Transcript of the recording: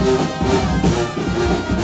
Música